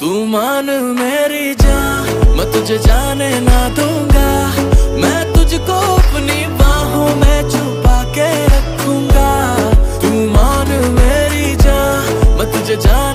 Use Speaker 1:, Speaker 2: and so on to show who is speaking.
Speaker 1: तू मान मेरी जा मैं तुझे जाने ना दूँगा। मैं तुझको अपनी बाहों में छुपा के रखूँगा। तू मान मेरी जा मैं तुझे जाने